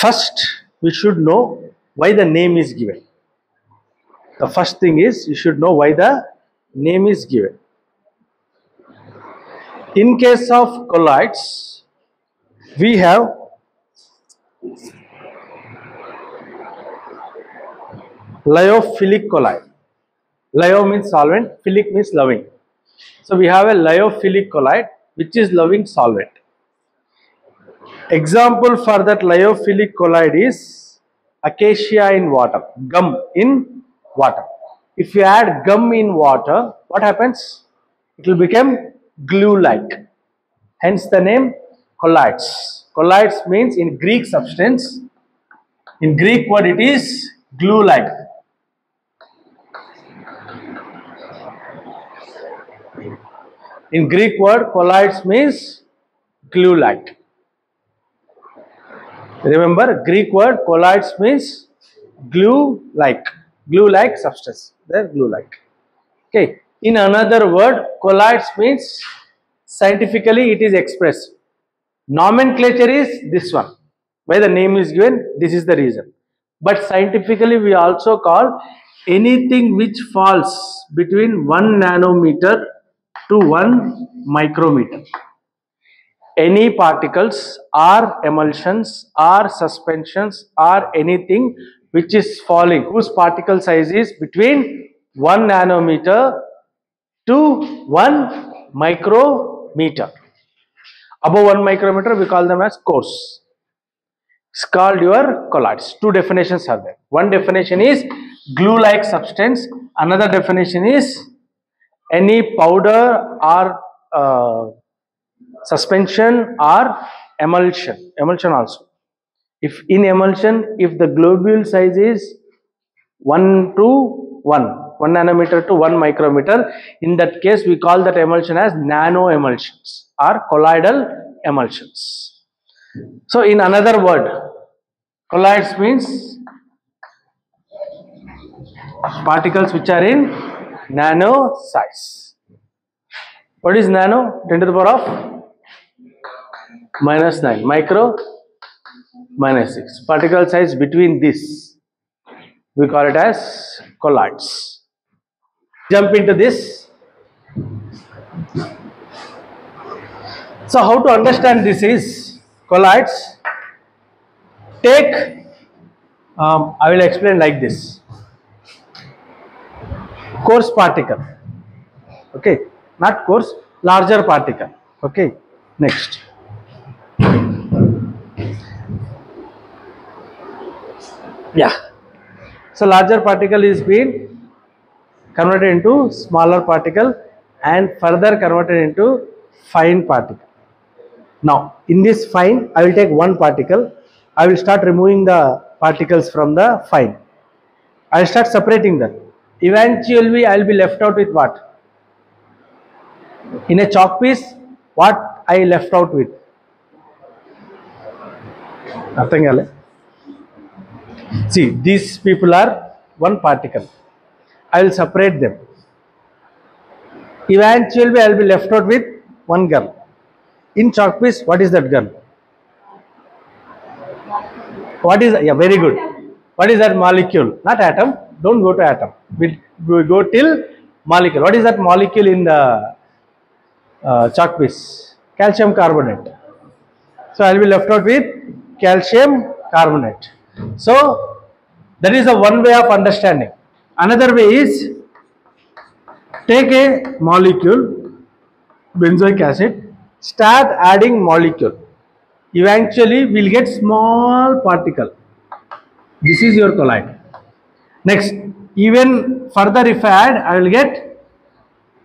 first we should know why the name is given. The first thing is you should know why the name is given. In case of colloids we have lyophilic colloid. Lyo means solvent philic means loving. So we have a lyophilic colloid which is loving solvent example for that lyophilic colloid is acacia in water gum in water. If you add gum in water what happens? It will become glue like hence the name colloids colloids means in greek substance in greek word it is glue like in greek word colloids means glue like remember greek word colloids means glue like glue like substance. The glue like okay. In another word colloids means scientifically it is expressed. Nomenclature is this one. Where the name is given? This is the reason. But scientifically we also call anything which falls between 1 nanometer to 1 micrometer any particles or emulsions or suspensions or anything which is falling whose particle size is between 1 nanometer to 1 micrometer. Above 1 micrometer we call them as coarse it's called your colloids. Two definitions are there. One definition is glue like substance. Another definition is any powder or uh, suspension or emulsion. Emulsion also. If in emulsion if the globule size is 1 to 1 1 nanometer to 1 micrometer in that case we call that emulsion as nano emulsions or colloidal emulsions. So in another word colloids means particles which are in nano size. What is nano? 10 to the power of minus 9 micro? Minus 6 particle size between this. We call it as colloids jump into this. So how to understand this is colloids take um, i will explain like this. Coarse particle. Okay? Not coarse larger particle. Okay? Next yeah. So larger particle is being converted into smaller particle and further converted into fine particle. Now in this fine i will take one particle. I will start removing the particles from the fine. I'll start separating them. Eventually i'll be left out with what? In a chalk piece what i left out with? Nothing else see these people are one particle. I will separate them. Eventually i will be left out with one girl in chalk piece what is that girl what is yeah very good. What is that molecule? Not atom. Don't go to atom. We, we go till molecule. What is that molecule in the uh, chalk piece? Calcium carbonate. So i will be left out with calcium carbonate. So that is a one way of understanding. Another way is take a molecule benzoic acid start adding molecule. Eventually we'll get small particle. This is your colloid. Next even further if i add i will get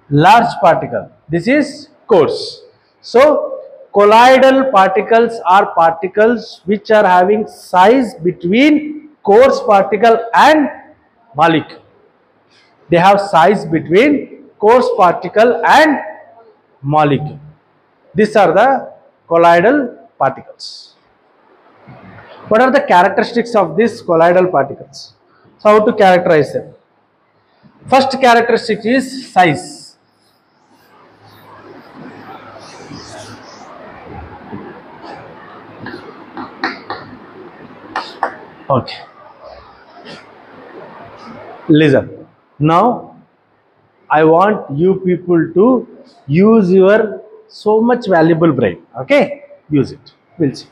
large particle. This is coarse. So colloidal particles are particles which are having size between coarse particle and molecule they have size between coarse particle and molecule these are the colloidal particles. What are the characteristics of these colloidal particles? So how to characterize them? First characteristic is size. Okay. Listen. Now, I want you people to use your so much valuable brain. Okay? Use it. We'll see.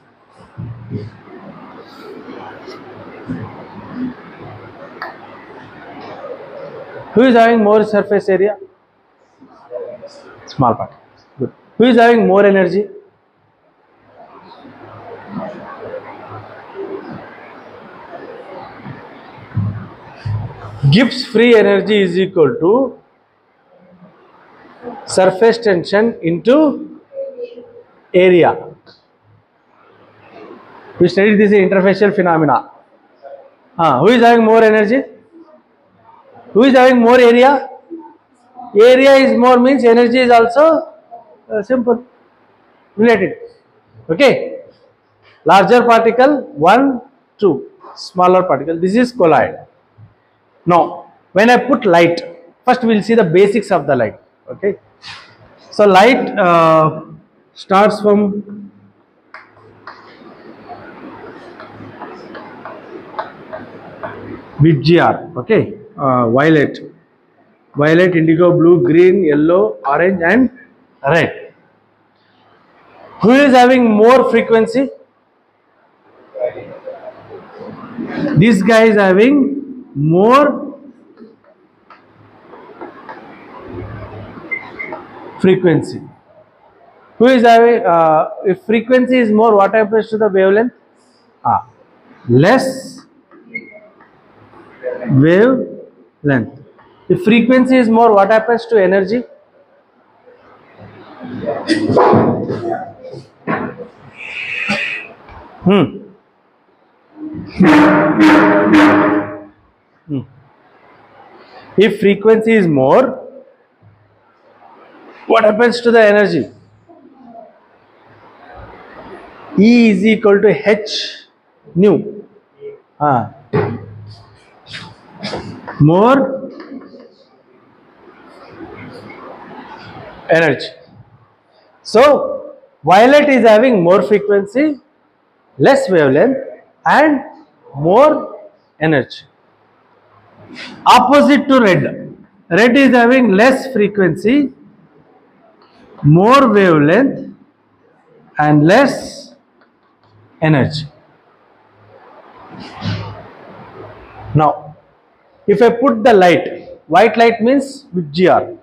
Who is having more surface area? Small part. Good. Who is having more energy? Gibbs free energy is equal to surface tension into area. We studied this in interfacial phenomena. Ah, who is having more energy? Who is having more area? Area is more means energy is also uh, simple, related. Okay. Larger particle, 1, 2. Smaller particle, this is colloid. Now, when I put light, first we will see the basics of the light. Okay. So, light uh, starts from VIBGYOR. Okay. Uh, violet, violet, indigo, blue, green, yellow, orange, and red. Who is having more frequency? This guy is having more frequency. Who is having, uh, if frequency is more, what happens to the wavelength? Ah, less wavelength. If frequency is more, what happens to energy? Hmm. Hmm. If frequency is more, what happens to the energy? E is equal to H nu. Ah. More energy. So, violet is having more frequency, less wavelength and more energy. Opposite to red. Red is having less frequency, more wavelength and less energy. Now, if I put the light, white light means VIBGYOR,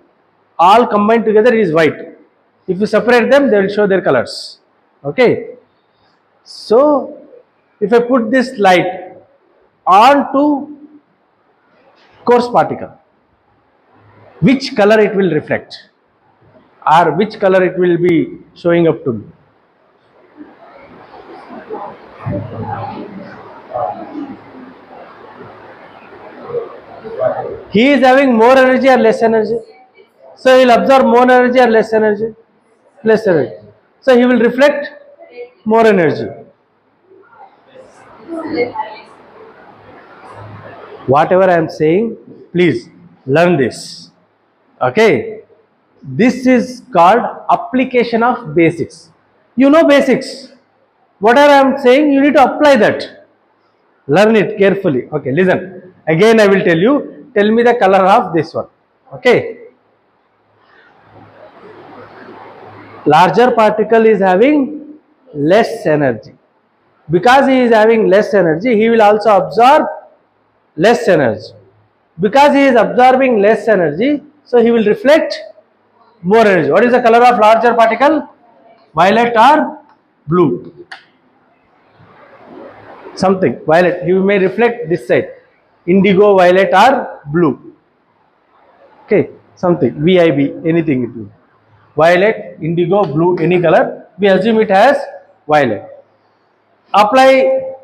all combined together is white. If you separate them, they will show their colors. Okay. So, if I put this light onto coarse particle, which color it will reflect or which color it will be showing up to me? He is having more energy or less energy? So he will absorb more energy or less energy? Less energy. So he will reflect more energy. Whatever I am saying, please learn this. Okay. This is called application of basics. You know basics. Whatever I am saying, you need to apply that. Learn it carefully. Okay, listen. Again, I will tell you. Tell me the color of this one. Okay. larger particle is having less energy. Because he is having less energy, he will also absorb less energy. Because he is absorbing less energy, so he will reflect more energy. What is the color of larger particle? Violet or blue? Something, violet. He may reflect this side. Indigo, violet or blue. Okay, something, VIB, anything it will violet, indigo, blue, any color, we assume it has violet. Apply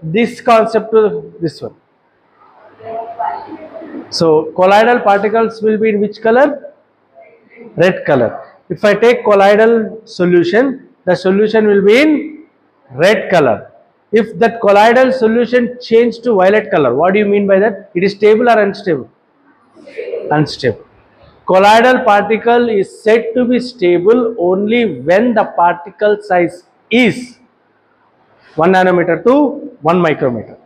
this concept to this one. So, colloidal particles will be in which color? Red color. If I take colloidal solution, the solution will be in red color. If that colloidal solution change to violet color, what do you mean by that? It is stable or unstable? Unstable colloidal particle is said to be stable only when the particle size is 1 nanometer to 1 micrometer.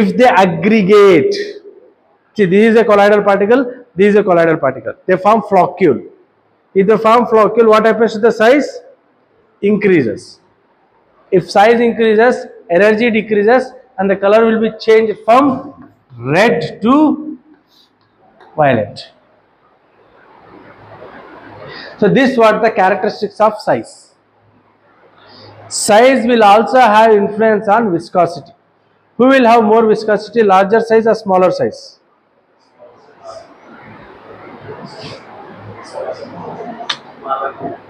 if they aggregate, see this is a colloidal particle, this is a colloidal particle, they form floccule. If they form floccule, what happens to the size? Increases. If size increases, energy decreases and the color will be changed from red to violet. So this what the characteristics of size. Size will also have influence on viscosity. Who will have more viscosity, larger size or smaller size?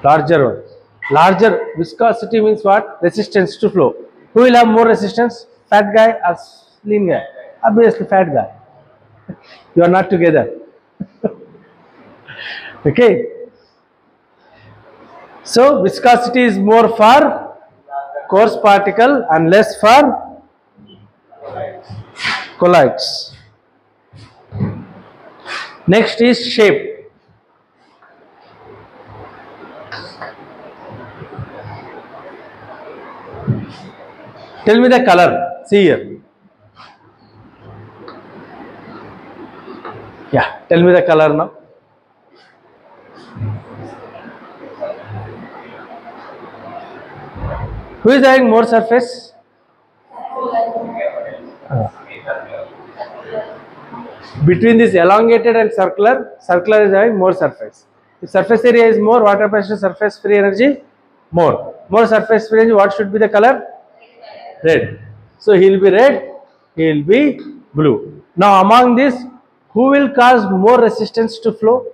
Larger one. Larger viscosity means what? Resistance to flow. Who will have more resistance? Fat guy or lean guy? Obviously fat guy. You are not together. okay. So viscosity is more for coarse particle and less for colloids. Next is shape. Tell me the color. See here. Yeah, tell me the color now. Who is having more surface? Between this elongated and circular, circular is having more surface. If surface area is more, water pressure, surface free energy? More. More surface free energy, what should be the color? Red. So he will be red, he will be blue. Now among this, who will cause more resistance to flow?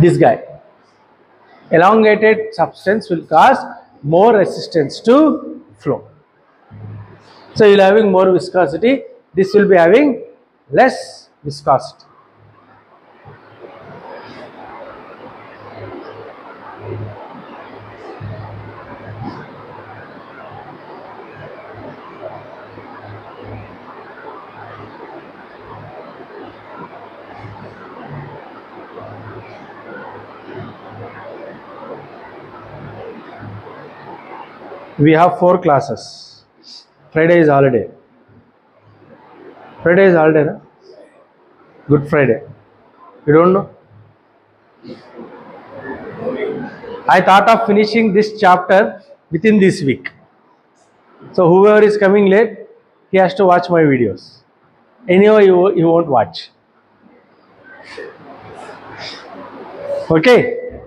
This guy. Elongated substance will cause more resistance to flow. So you will having more viscosity, this will be having less viscosity. we have four classes. Friday is holiday. Friday is holiday, na? Good Friday. You don't know? I thought of finishing this chapter within this week. So whoever is coming late, he has to watch my videos. Anyway, you, you won't watch. Okay.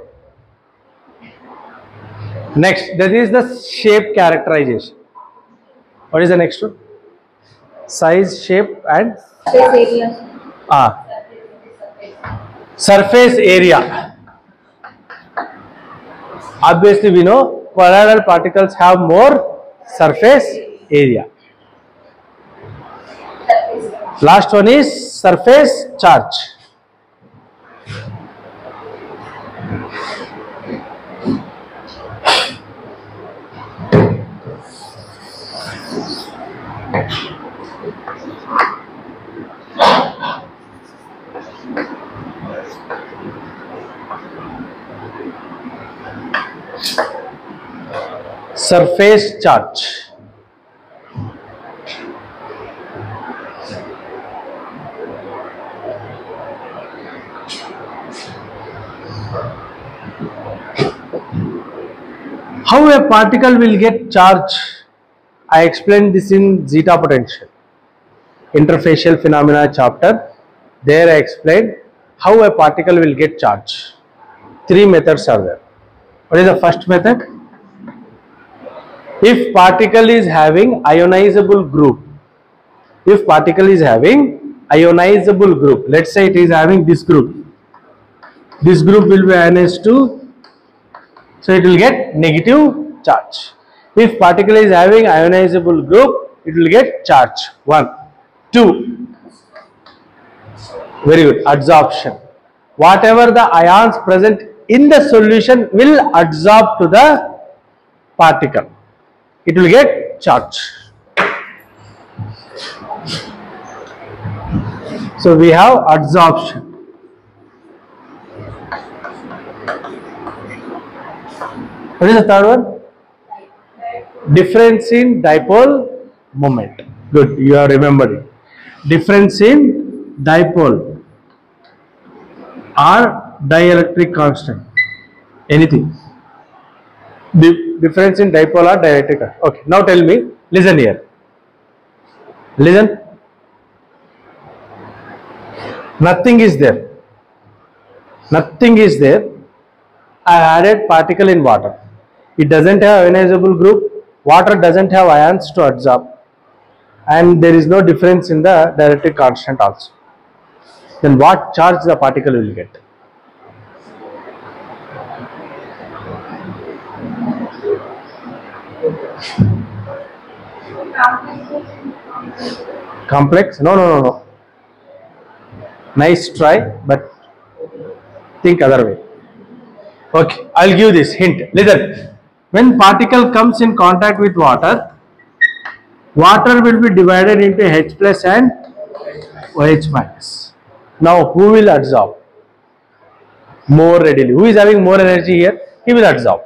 Next, that is the shape characterization. What is the next one? Size, shape, and Surface area. ah, surface area. Obviously, we know colloidal particles have more surface area. Last one is surface charge. Surface charge how a particle will get charge I explained this in zeta potential. Interfacial phenomena chapter. There I explained how a particle will get charge. Three methods are there. What is the first method? If particle is having ionizable group, if particle is having ionizable group, let's say it is having this group, this group will be ionized to, so it will get negative charge. If particle is having ionizable group, it will get charge. One, two. Very good. Adsorption. Whatever the ions present in the solution will adsorb to the particle. It will get charge. So we have adsorption. What is the third one? Difference in dipole moment. Good you are remembering. difference in dipole or dielectric constant. Anything. The difference in dipole or dielectric constant. okay now tell me listen here. Listen. Nothing is there. Nothing is there. I added particle in water. It doesn't have ionizable group water doesn't have ions to absorb and there is no difference in the dielectric constant also. Then what charge the particle will get? Complex? No no no no. Nice try but think other way. Okay i'll give this hint. Listen when particle comes in contact with water water will be divided into h plus and oh minus. Now who will absorb? More readily. Who is having more energy here? He will absorb.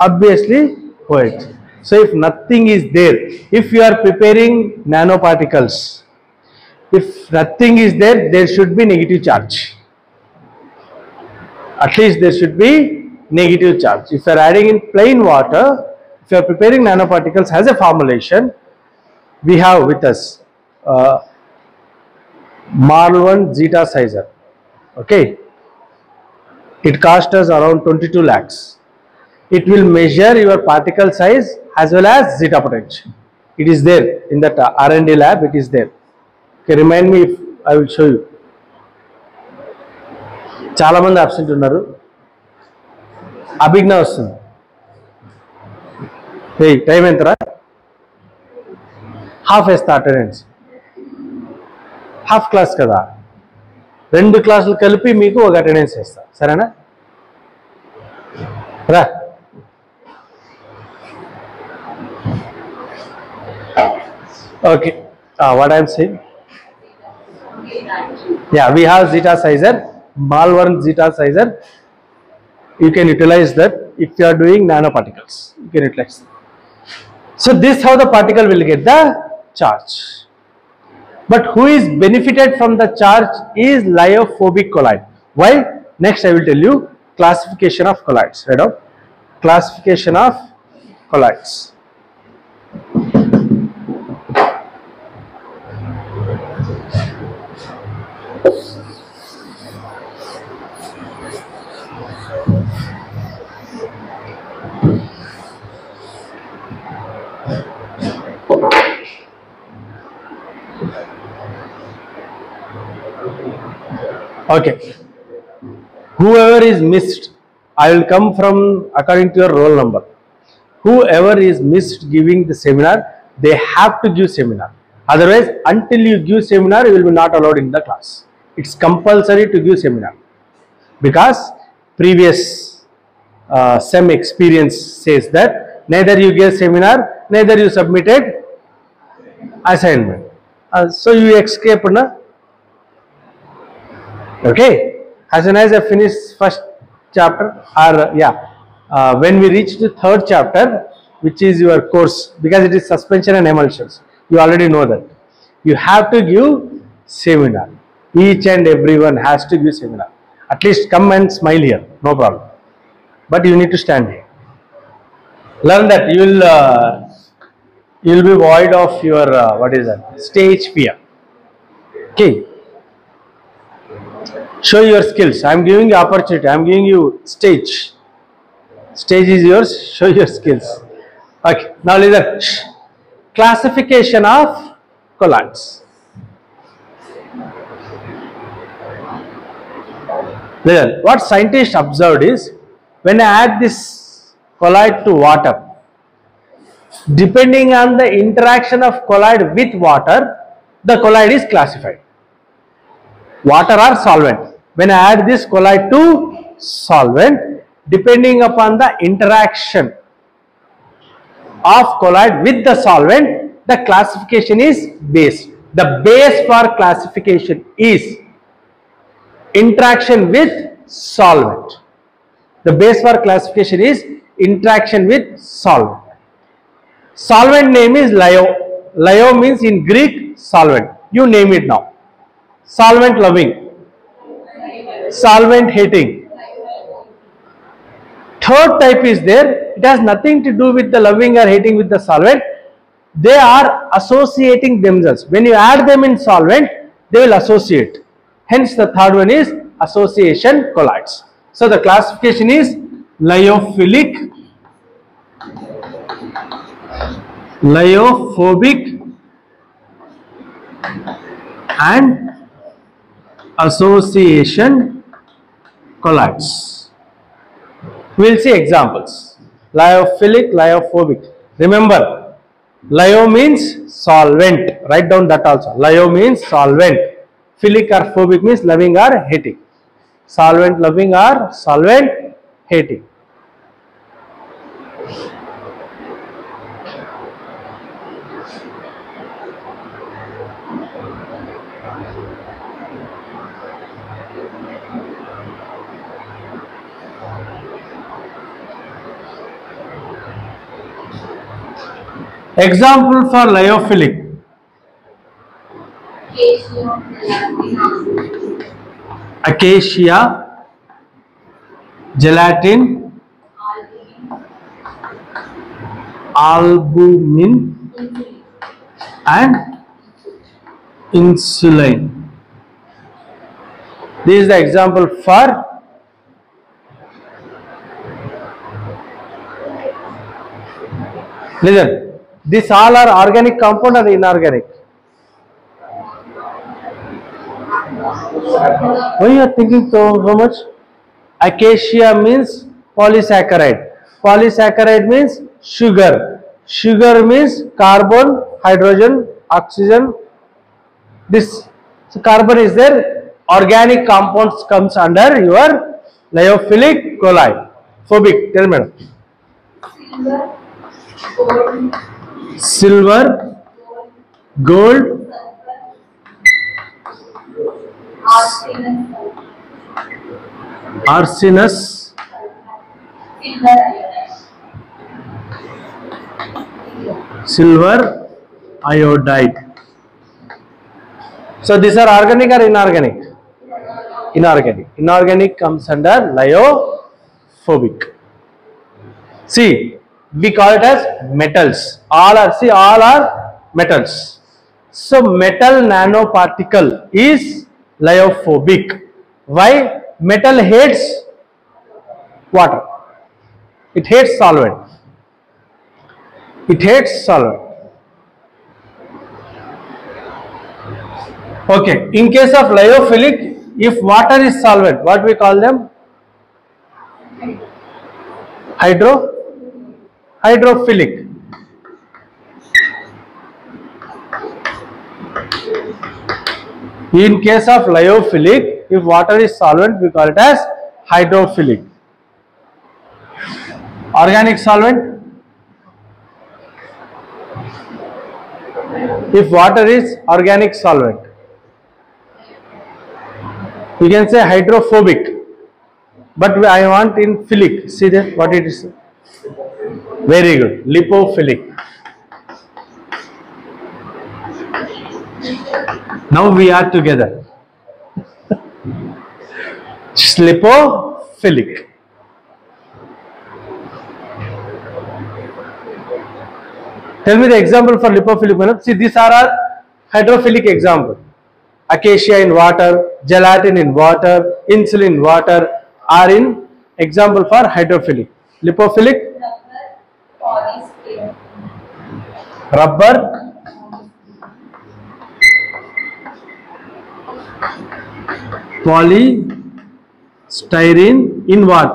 Obviously oh so if nothing is there if you are preparing nanoparticles if nothing is there there should be negative charge. At least there should be negative charge. If you are adding in plain water, if you are preparing nanoparticles as a formulation, we have with us uh, Malvern Zeta Sizer. Okay. It cost us around 22 lakhs. It will measure your particle size as well as zeta potential. It is there in that uh, R&D lab, it is there. Okay, remind me if I will show you. చాలా absent అభిజ్ఞ వస్తుంది. Time ఎంతరా? Half వేస్తా attendance. Half class కదా. రెండు క్లాసులు కలిపి మీకు ఒక అటెండెన్స్ వేస్తా. సరేనా? రా. Okay. What I'm saying yeah we have zeta sizer Malvern zeta sizer you can utilize that if you are doing nanoparticles. You can utilize so this how the particle will get the charge. But who is benefited from the charge is lyophobic colloid. Why? Next i will tell you classification of colloids. Right now classification of colloids Okay. Whoever is missed, I will come from according to your roll number. Whoever is missed giving the seminar, they have to give seminar. Otherwise, until you give seminar, you will be not allowed in the class. It's compulsory to give seminar because previous uh, SEM experience says that neither you gave seminar, neither you submitted assignment. Uh, so you escape, na? Okay. As soon as i finish first chapter or yeah uh, when we reach the third chapter which is your course because it is suspension and emulsions you already know that. You have to give seminar. Each and everyone has to give seminar. At least come and smile here no problem. But you need to stand here. Learn that you will uh, you will be void of your uh, what is that? Stage fear. Okay show your skills. I am giving you opportunity. I am giving you stage. Stage is yours. Show your skills. Okay. Now listen. Classification of colloids listen. What scientists observed is when i add this colloid to water depending on the interaction of colloid with water the colloid is classified. Water or solvent. When I add this colloid to solvent, depending upon the interaction of colloid with the solvent, the classification is base. The base for classification is interaction with solvent. The base for classification is interaction with solvent. Solvent name is Lyo. Lyo means in Greek solvent. You name it now. Solvent loving, solvent hating. Third type is there. It has nothing to do with the loving or hating with the solvent. They are associating themselves. When you add them in solvent, they will associate. Hence, the third one is association colloids. So, the classification is lyophilic, lyophobic, and association colloids. We will see examples. Lyophilic, lyophobic. Remember, lyo means solvent. Write down that also. Lyo means solvent. Philic or phobic means loving or hating. Solvent loving or solvent hating. Example for lyophilic. Acacia, gelatin, albumin and insulin. This is the example for listen. These all are organic compound or inorganic? Why you are thinking so, so much? Acacia means polysaccharide. Polysaccharide means sugar. Sugar means carbon, hydrogen, oxygen. This so carbon is there. Organic compounds comes under your lyophilic coli. Phobic. Tell me. Silver, gold, arsenious, silver, iodide. So this are organic और inorganic inorganic inorganic comes under lyophobic see we call it as metals. All are see all are metals. So metal nanoparticle is lyophobic. Why? Metal hates water. It hates solvent. It hates solvent. Okay. In case of lyophilic, if water is solvent, what we call them? Hydro hydrophilic. In case of lyophilic, if water is solvent, we call it as hydrophilic. Organic solvent, if water is organic solvent, we can say hydrophobic. But I want in philic. See there, what it is. Very good. Lipophilic. Now we are together. Lipophilic. Tell me the example for lipophilic. See, these are our hydrophilic example. Acacia in water, gelatin in water, insulin in water are in example for hydrophilic. Lipophilic, rubber polystyrene in what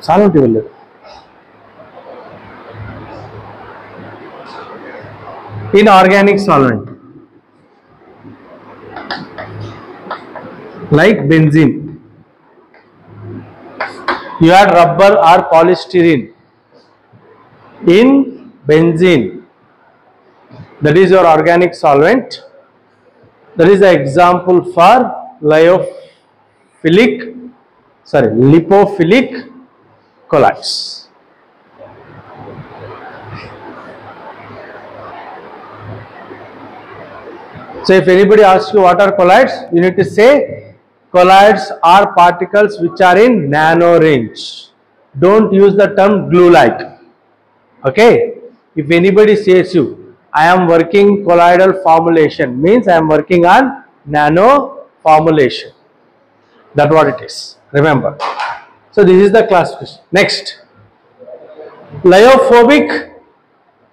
solvent will in organic solvent like benzene you add rubber or polystyrene in benzene. That is your organic solvent. That is the example for philic sorry lipophilic colloids. So if anybody asks you what are colloids you need to say colloids are particles which are in nano range. Don't use the term glue like okay? If anybody says you i am working colloidal formulation means i am working on nano formulation. That what it is. Remember. So this is the classification. Next. Lyophobic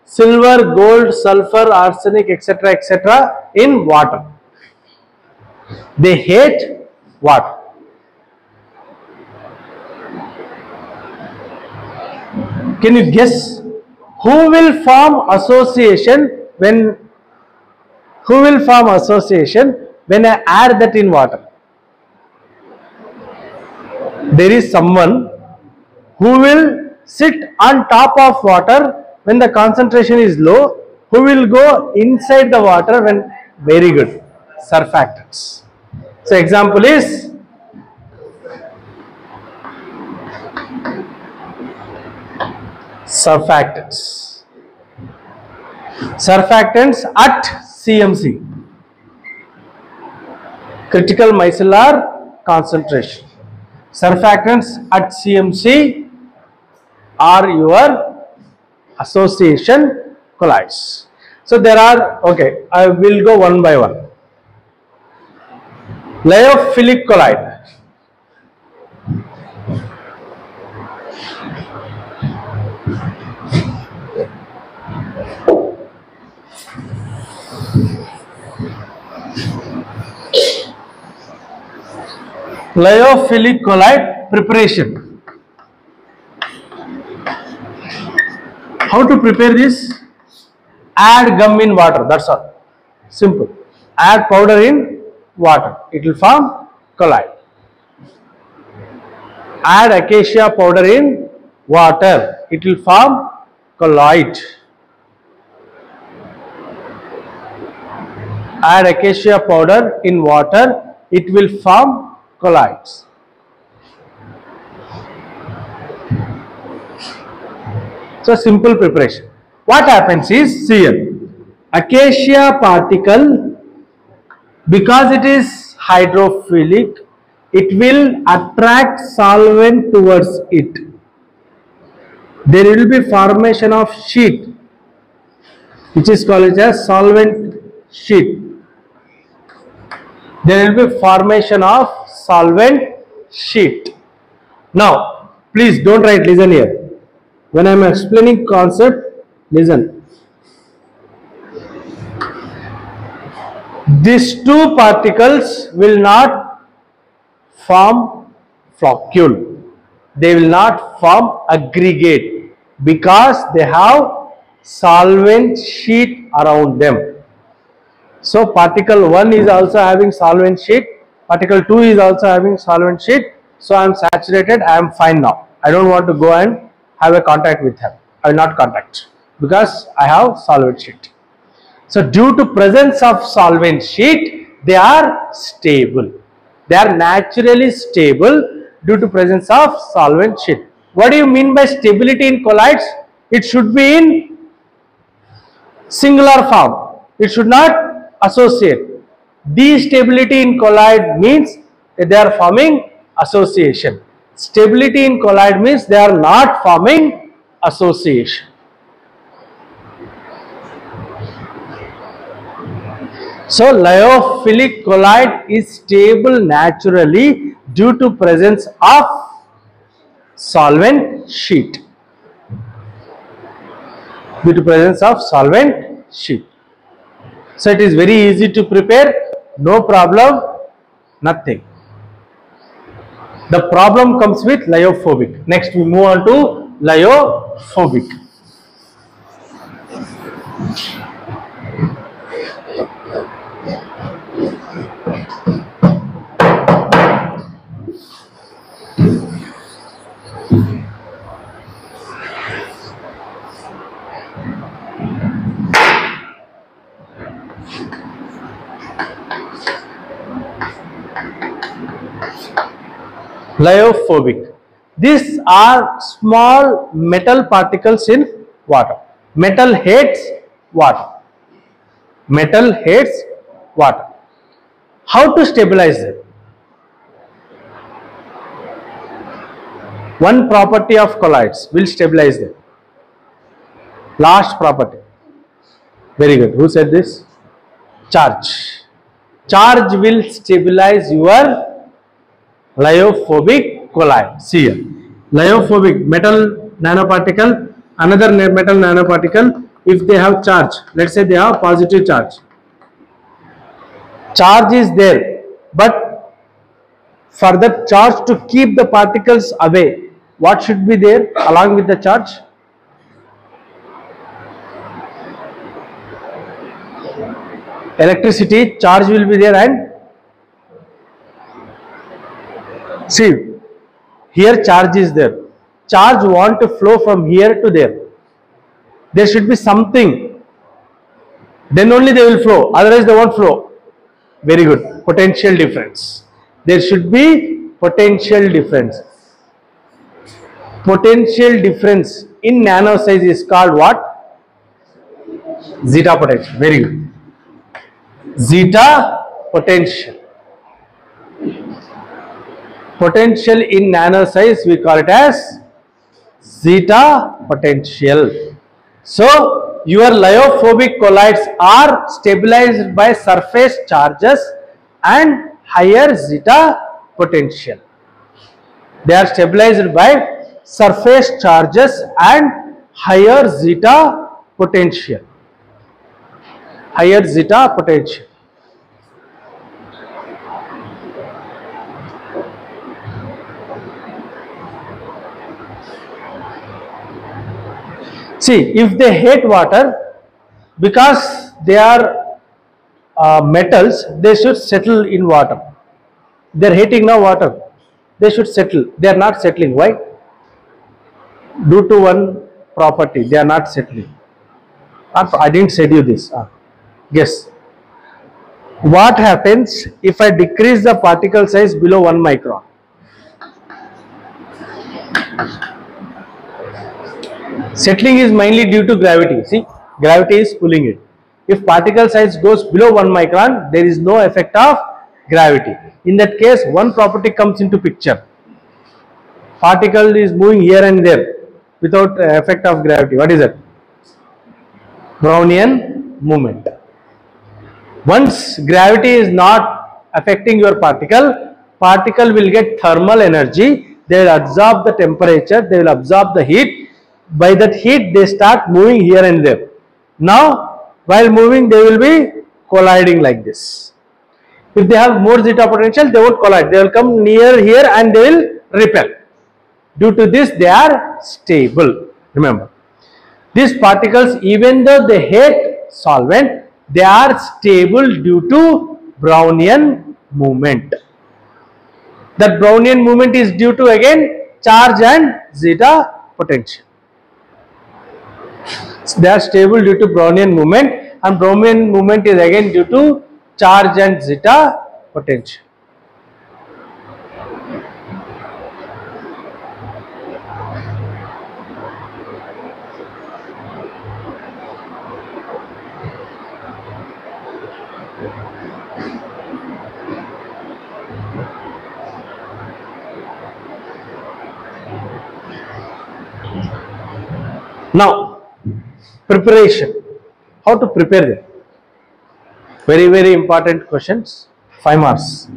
silver gold sulfur arsenic etc etc in water. They hate water can you guess who will form association when who will form association when i add that in water? There is someone who will sit on top of water when the concentration is low who will go inside the water when very good. Surfactants so example is surfactants. Surfactants at cmc critical micellar concentration. Surfactants at cmc are your association colloids so there are okay i will go one by one lyophilic colloid lyophilic colloid preparation. How to prepare this? Add gum in water that's all. Simple. Add powder in water. It will form colloid add acacia powder in water. It will form colloid add acacia powder in water. It will form colloids So simple preparation. What happens is, see here, acacia particle, because it is hydrophilic, it will attract solvent towards it. There will be formation of sheet, which is called as solvent sheet. There will be formation of solvent sheet. Now, please don't write, listen here when I am explaining concept, listen. These two particles will not form floccule. They will not form aggregate because they have solvent sheet around them. So particle 1 is also having solvent sheet, particle 2 is also having solvent sheet. So I am saturated, I am fine now. I don't want to go and have a contact with them. I will not contact because I have solvent sheet. So due to presence of solvent sheet, they are stable. They are naturally stable due to presence of solvent sheet. What do you mean by stability in colloids? It should be in singular form. It should not associate. Destability in colloid means that they are forming association. Stability in colloid means they are not forming association. So lyophilic colloid is stable naturally due to presence of solvent sheet. Due to presence of solvent sheet. So it is very easy to prepare, no problem, nothing. The problem comes with lyophobic. Next we move on to lyophobic. lyophobic. These are small metal particles in water. Metal hates water. Metal hates water. How to stabilize them? One property of colloids will stabilize them. Last property. Very good. Who said this? Charge. Charge will stabilize your lyophobic colloid. See here. Lyophobic metal nanoparticle, another metal nanoparticle. If they have charge, let's say they have positive charge. Charge is there, but for the charge to keep the particles away, what should be there along with the charge? electricity charge will be there and see here charge is there. Charge want to flow from here to there. There should be something. Then only they will flow. Otherwise they won't flow. Very good. Potential difference. There should be potential difference potential difference in nano size is called what zeta potential very good zeta potential. Potential in nano size we call it as zeta potential. So your lyophobic colloids are stabilized by surface charges and higher zeta potential. They are stabilized by surface charges and higher zeta potential higher zeta potential. See, if they hate water, because they are uh, metals, they should settle in water. They are hating now water. They should settle. They are not settling. Why? Due to one property, they are not settling. I didn't say you this. Ah. Guess. What happens if I decrease the particle size below 1 micron? Settling is mainly due to gravity. See, gravity is pulling it. If particle size goes below 1 micron, there is no effect of gravity. In that case, one property comes into picture. Particle is moving here and there without effect of gravity. What is it? Brownian movement. Once gravity is not affecting your particle, particle will get thermal energy. They will absorb the temperature. They will absorb the heat. By that heat, they start moving here and there. Now, while moving, they will be colliding like this. If they have more zeta potential, they won't collide. They will come near here and they will repel. Due to this, they are stable. Remember, these particles, even though they hate solvent, they are stable due to Brownian movement. That Brownian movement is due to again charge and zeta potential. So They are stable due to Brownian movement and Brownian movement is again due to charge and zeta potential. Now, preparation. How to prepare them? Very, very important questions. Five marks.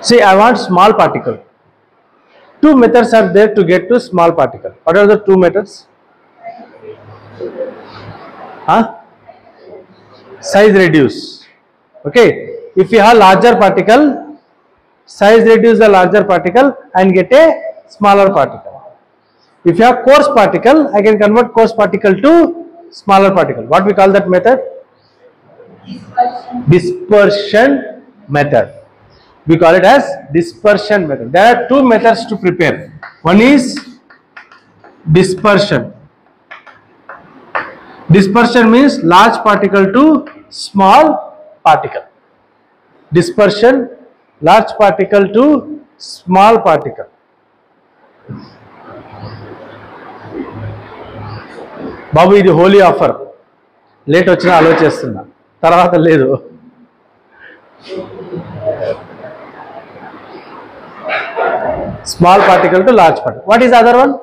See, I want small particle. Two methods are there to get to small particle. What are the two methods? Huh? Size reduce. Okay. If you have larger particle, size reduce the larger particle and get a smaller particle. If you have coarse particle, I can convert coarse particle to smaller particle. What we call that method? dispersion, Dispersion method. we call it as dispersion method there are two methods to prepare one is dispersion dispersion means large particle to small particle dispersion large particle to small particle బాబు ఇది Holi offer. Late వచ్చినా ఆలోచిస్తున్నా. తర్వాత లేదు. Small particle to large particle what is other one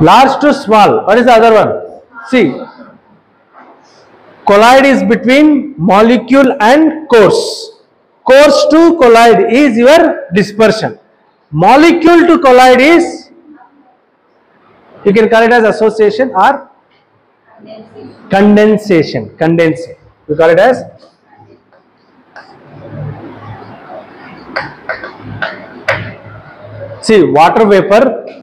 Large to small. What is the other one? See, colloid is between molecule and coarse. Coarse to colloid is your dispersion. Molecule to colloid is, you can call it as association or condensation. Condensation. you call it as See, water vapor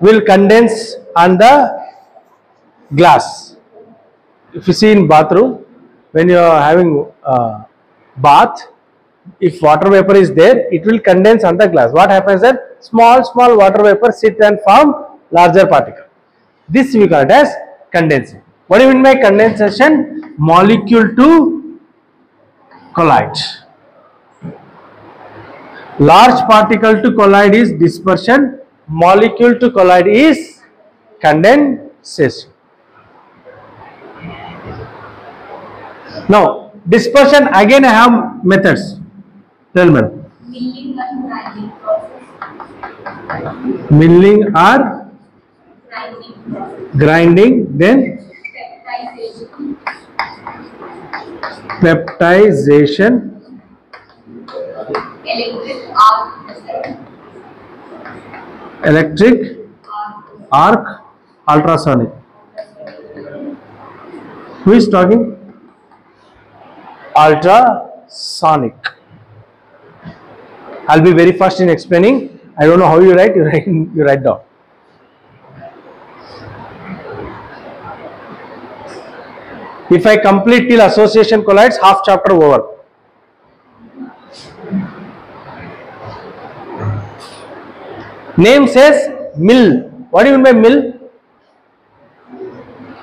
will condense on the glass. If you see in bathroom, when you are having uh, bath, if water vapor is there, it will condense on the glass. What happens that small, small water vapor sit and form larger particle. This we call it as condensation. What do you mean by condensation? Molecule to colloid large particle to colloid is dispersion molecule to colloid is condensation. Now dispersion again i have methods. Tell me. Milling and grinding milling or Grinding then Peptidization. peptidization Electric arc method. Electric Arc. ultrasonic. Who is talking? Ultrasonic. I'll be very fast in explaining. I don't know how you write. You write you write down. If i complete till association colloids half chapter over name says mill. What do you mean by mill?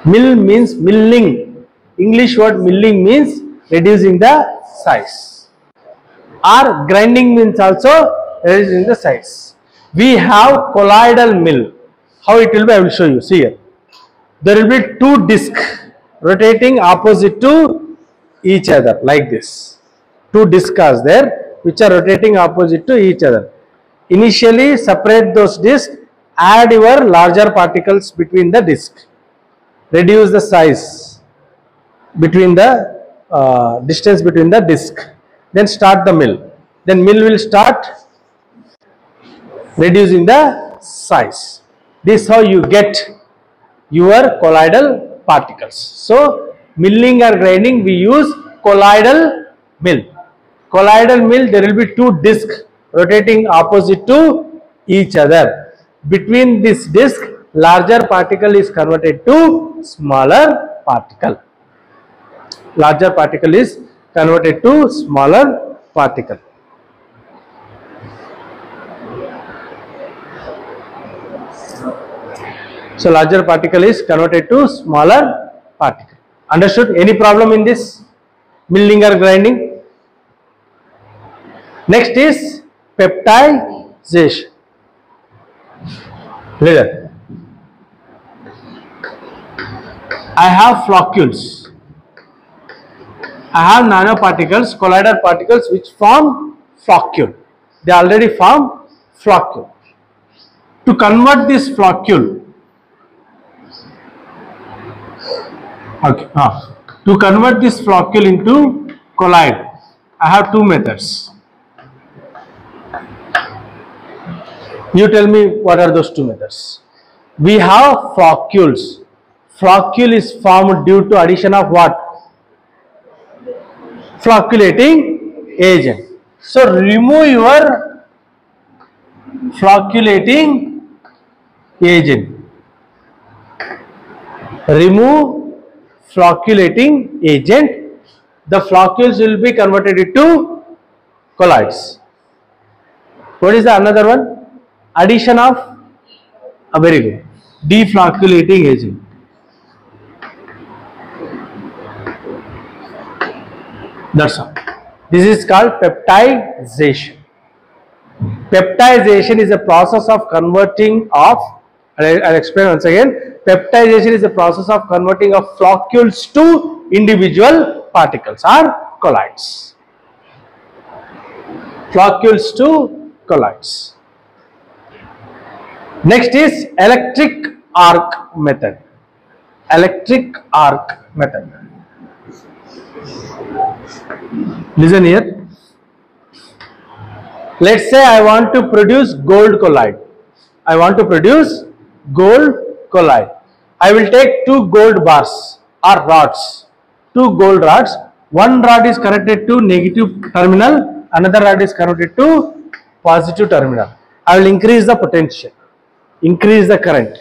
Mill means milling. English word milling means reducing the size. Or grinding means also reducing the size. We have colloidal mill. How it will be i will show you. See here. There will be two discs rotating opposite to each other like this. Two discs are there which are rotating opposite to each other initially separate those discs add your larger particles between the disc. Reduce the size between the uh, distance between the disc. Then start the mill. Then mill will start reducing the size. This how you get your colloidal particles. So milling or grinding we use colloidal mill. Colloidal mill there will be two discs rotating opposite to each other. Between this disc larger particle is converted to smaller particle. Larger particle is converted to smaller particle. So larger particle is converted to smaller particle. Understood? Any problem in this? Milling or grinding? Next is peptidization Later. I have floccules. I have nanoparticles, colloidal particles which form floccule. They already form floccule. To convert this floccule, okay, ah, to convert this floccule into colloid, I have two methods. You tell me what are those two methods? We have floccules. Floccule is formed due to addition of what? Flocculating agent. So remove your flocculating agent. Remove flocculating agent. the floccules will be converted into colloids. What is the another one? Addition of a very good deflocculating agent. That's all. This is called peptidization. Peptidization is a process of converting of, I'll, I'll explain once again. Peptidization is a process of converting of floccules to individual particles or colloids. Floccules to colloids. Next is electric arc method. Electric arc method. Listen here. Let's say I want to produce gold colloid. I want to produce gold colloid. I will take two gold bars or rods. Two gold rods. One rod is connected to negative terminal, another rod is connected to positive terminal. I will increase the potential, increase the current.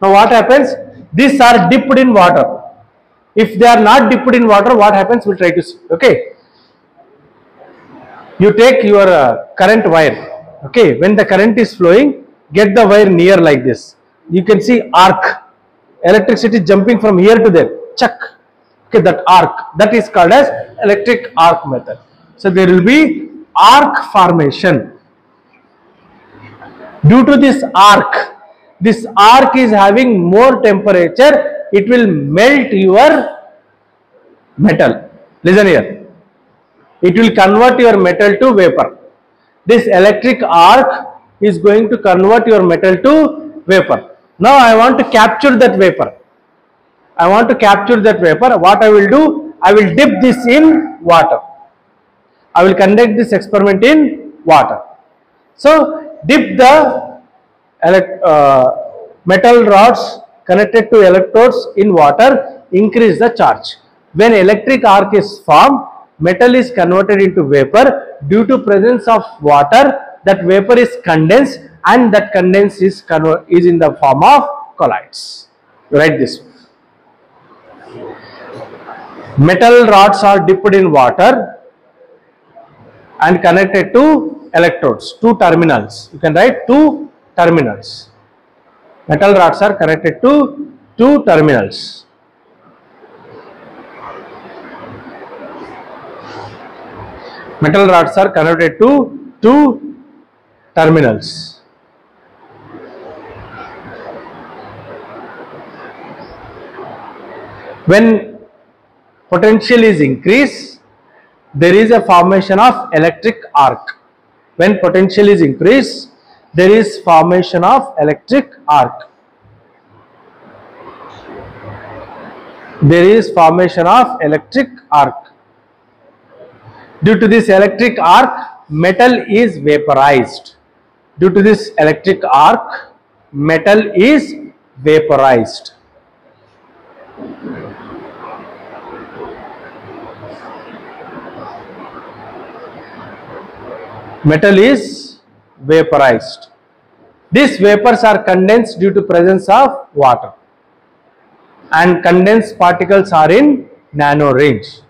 Now what happens? These are dipped in water. If they are not dipped in water, what happens? We'll try to see. Okay? You take your uh, current wire. Okay? When the current is flowing get the wire near like this. You can see arc. Electricity jumping from here to there. Chuck. Okay? That arc. That is called as electric arc method. So there will be arc formation due to this arc this arc is having more temperature it will melt your metal listen here it will convert your metal to vapor. This electric arc is going to convert your metal to vapor. Now I want to capture that vapor. I want to capture that vapor. What I will do? I will dip this in water. I will conduct this experiment in water. So dip the uh, metal rods connected to electrodes in water, increase the charge. When electric arc is formed, metal is converted into vapor. Due to presence of water that vapor is condensed and that condense is is in the form of colloids write this. Metal rods are dipped in water and connected to electrodes two terminals you can write two terminals metal rods are connected to two terminals metal rods are connected to two terminals. When potential is increased, there is a formation of electric arc. When potential is increased, there is formation of electric arc. There is formation of electric arc. Due to this electric arc, metal is vaporized. Due to this electric arc, metal is vaporized. Metal is vaporized. These vapors are condensed due to presence of water and condensed particles are in nano range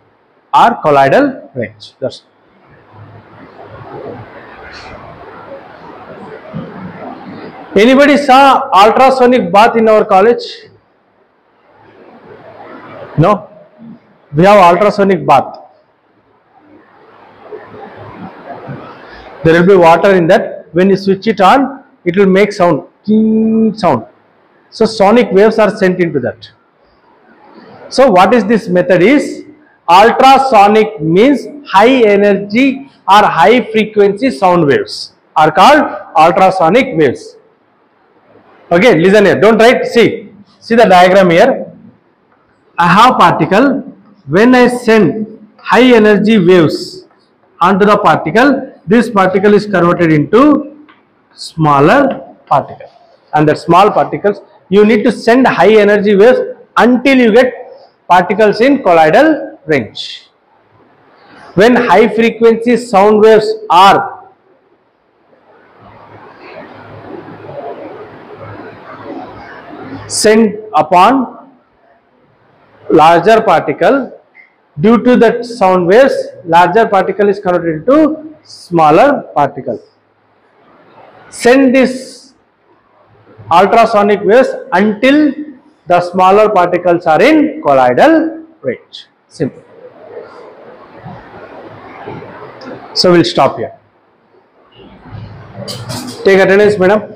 or colloidal range. That's Anybody saw ultrasonic bath in our college? No? We have ultrasonic bath. There will be water in that. When you switch it on, it will make sound. Ting sound. So sonic waves are sent into that. So what is this method is ultrasonic means high energy or high frequency sound waves are called ultrasonic waves. Okay, listen here. Don't write. See, see the diagram here. I have particle. When I send high energy waves onto the particle, this particle is converted into smaller particle. And the small particles, you need to send high energy waves until you get particles in colloidal range. When high frequency sound waves are sent upon larger particle Due to that sound waves, larger particle is converted into smaller particle. Send this ultrasonic waves until the smaller particles are in colloidal range. Simple. So we'll stop here. Take attendance, madam.